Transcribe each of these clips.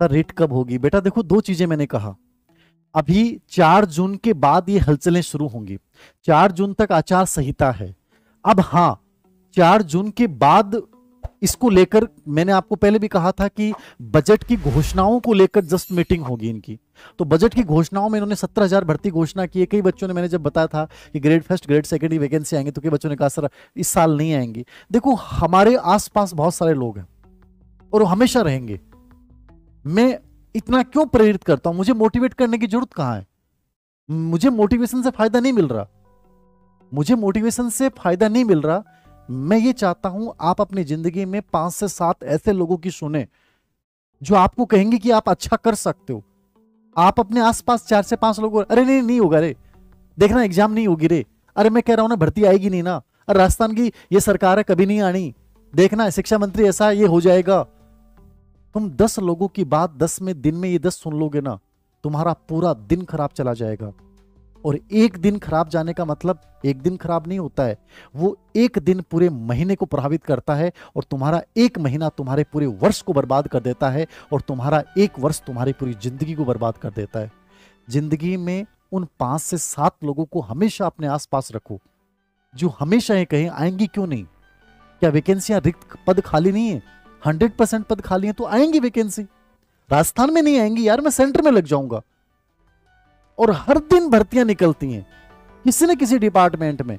Sir rate कब होगी? बेटा देखो, दो चीज़ें मैंने कहा। अभी चार जून के बाद ये हलचलें शुरू होंगी। चार जून तक आचार संहिता है। अब हाँ चार जून के बाद इसको लेकर मैंने आपको पहले भी कहा था कि बजट की घोषणाओं को लेकर जस्ट मीटिंग होगी इनकी। तो बजट की घोषणाओं में इन्होंने सत्रह हज़ार भर्ती घोषणा की है। कई बच्चों ने मैंने जब बताया था कि ग्रेड फ़र्स्ट ग्रेड सेकेंड की वैकेंसी आएँगे तो कई बच्चों ने कहा, सर, इस साल नहीं आएँगी। देखो, हमारे आसपास बहुत सारे लोग हैं और हमेशा रहेंगे। मैं इतना क्यों प्रेरित करता हूँ? मुझे मोटिवेट करने की ज़रूरत कहाँ है? मुझे मोटिवेशन से फ़ायदा नहीं मिल रहा। मुझे मोटिवेशन से फ़ायदा नहीं मिल रहा। मैं ये चाहता हूँ आप अपनी ज़िंदगी में पाँच से सात ऐसे लोगों की सुने, जो आपको कहेंगे कि आप अच्छा कर सकते हो। आप अपने आसपास चार से पाँच लोगों अरे नहीं नहीं होगा रे। देखना एग्ज़ाम नहीं होगी रे। अरे मैं कह रहा हूँ ना, भर्ती आएगी नहीं ना। अरे राजस्थान की ये सरकार है, कभी नहीं आनी। देखना, शिक्षा मंत्री ऐसा, ये हो जाएगा। तुम दस लोगों की बात दस में, दिन में ये दस सुन लोगे ना, तुम्हारा पूरा दिन खराब चला जाएगा। और एक दिन खराब जाने का मतलब एक दिन खराब नहीं होता है। वो एक दिन पूरे महीने को प्रभावित करता है और तुम्हारा एक महीना तुम्हारे पूरे वर्ष को बर्बाद कर देता है और तुम्हारा एक वर्ष तुम्हारी पूरी ज़िंदगी को बर्बाद कर देता है। ज़िंदगी में उन पाँच से सात लोगों को हमेशा अपने आसपास रखो। जो हमेशा ये कहें, आएँगी क्यों नहीं? क्या वैकेंसियाँ रिक्त पद खाली नहीं है? हंड्रेड परसेंट पद खाली है तो आएँगी वैकेंसी राजस्थान में नहीं आएँगी यार, मैं सेंटर में लग जाऊँगा। और हर दिन भर्तियाँ निकलती हैं, किसी न किसी डिपार्टमेंट में।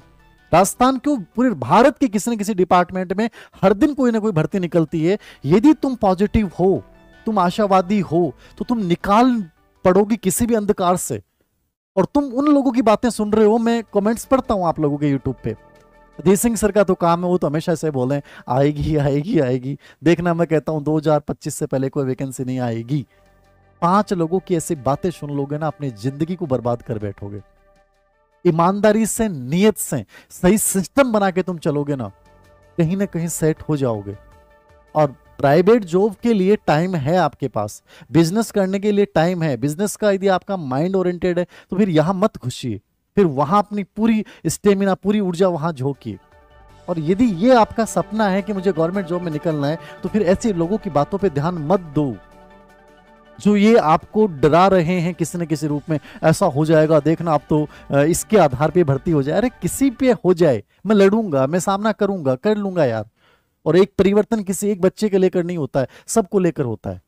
राजस्थान क्यों? पूरे भारत के किसी न किसी डिपार्टमेंट में हर दिन कोई ना कोई भर्ती निकलती है। यदि तुम पॉजिटिव हो, तुम आशावादी हो तो तुम निकाल पड़ोगी किसी भी अंधकार से। और तुम उन लोगों की बातें सुन रहे हो, मैं कमेंट्स पढ़ता हूँ आप लोगों के यूट्यूब पे। अजीत सिंह सर का तो काम है, वो तो हमेशा ऐसे बोले आएगी आएगी आएगी। देखना मैं कहता हूँ 2025 से पहले कोई वैकेंसी नहीं आएगी। पाँच लोगों की ऐसी बातें सुन लोगे ना, अपनी ज़िंदगी को बर्बाद कर बैठोगे। ईमानदारी से, नियत से, सही सिस्टम बना के तुम चलोगे ना, कहीं ना कहीं सेट हो जाओगे। और प्राइवेट जॉब के लिए टाइम है आपके पास। बिज़नेस करने के लिए टाइम है। बिज़नेस का यदि आपका माइंड ओरिएंटेड है तो फिर यहाँ मत घुसिए। फिर वहाँ अपनी पूरी स्टेमिना पूरी ऊर्जा वहाँ झोंकिए। और यदि ये आपका सपना है कि मुझे गवर्नमेंट जॉब में निकलना है तो फिर ऐसे लोगों की बातों पे ध्यान मत दो। जो ये आपको डरा रहे हैं किसी न किसी रूप में, ऐसा हो जाएगा, देखना आप तो इसके आधार पे भर्ती हो जाए। अरे, किसी पे हो जाए, मैं लड़ूँगा, मैं सामना करूँगा, कर लूँगा यार। और एक परिवर्तन किसी एक बच्चे के लेकर नहीं होता है, सबको लेकर होता है।